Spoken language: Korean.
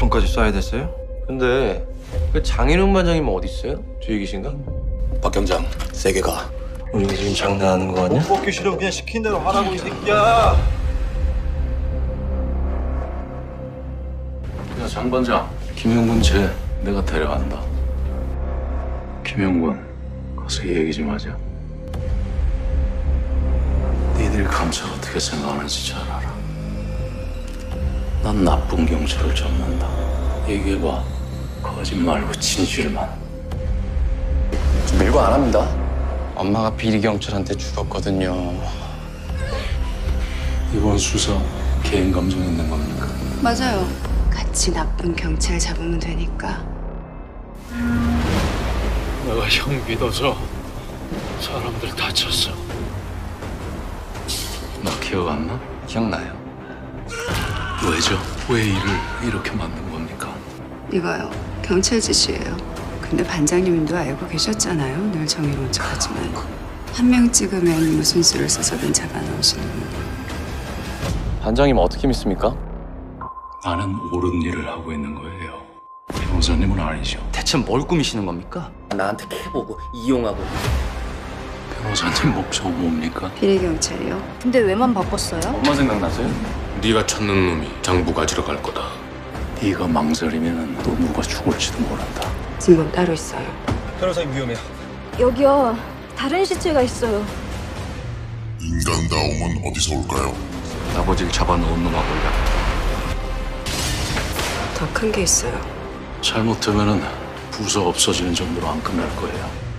총까지 쏴야 됐어요? 근데 그 장인훈 반장님은 어디 있어요? 뒤에 계신가? 박 경장 세게 가. 우리가 지금 장난하는 거 아니야? 뽑기 싫으면 그냥 시킨 대로 하라고 이 새끼야. 야 장 반장 김영군 쟤 내가 데려간다 김영군 가서 얘기 좀 하자 니들 감찰 어떻게 생각하는지 잘 알아 난 나쁜 경찰을 접는다 얘기해봐 거짓 말고 진실만 밀고 안 합니다. 엄마가 비리 경찰한테 죽었거든요. 이번 수사 개인 감정 있는 겁니까? 맞아요. 같이 나쁜 경찰 잡으면 되니까. 내가 형 믿어서 사람들 다쳤어 나 기억 안 나? 기억나요? 왜죠? 왜 일을 이렇게 만든 겁니까? 이거요. 경찰 짓이에요. 근데 반장님도 알고 계셨잖아요. 늘 정의로운 척하지만 한 명 찍으면 무슨 수를 써서든 잡아넣으시는 분. 반장님 어떻게 믿습니까? 나는 옳은 일을 하고 있는 거예요. 변호사님은 아니죠. 대체 뭘 꾸미시는 겁니까? 나한테 캐보고 이용하고. 변호사님 목적은 뭡니까? 비리 경찰이요. 근데 왜만 바꿨어요? 엄마 생각나세요? 네가 찾는 놈이 장부 가지러 갈 거다. 네가 망설이면 또 누가 죽을지도 모른다. 증거 따로 있어요. 변호사님 위험해요. 여기요. 다른 시체가 있어요. 인간다움은 어디서 올까요? 아버지를 잡아놓은 놈하고 일하 더큰 게 있어요. 잘못되면은 부서 없어지는 정도로 안 끝날 거예요.